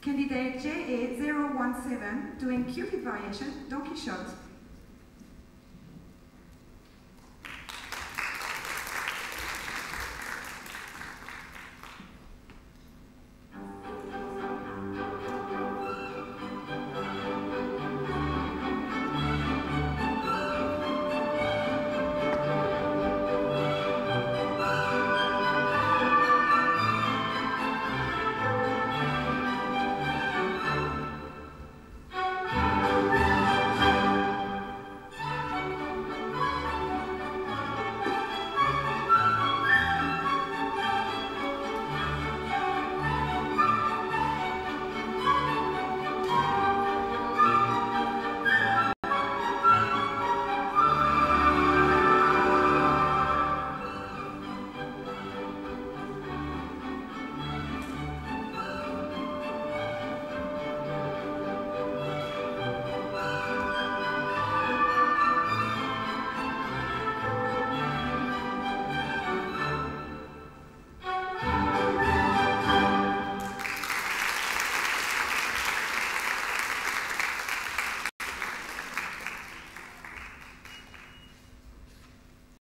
Candidate JA017 doing Cupid variation, Don Quixote.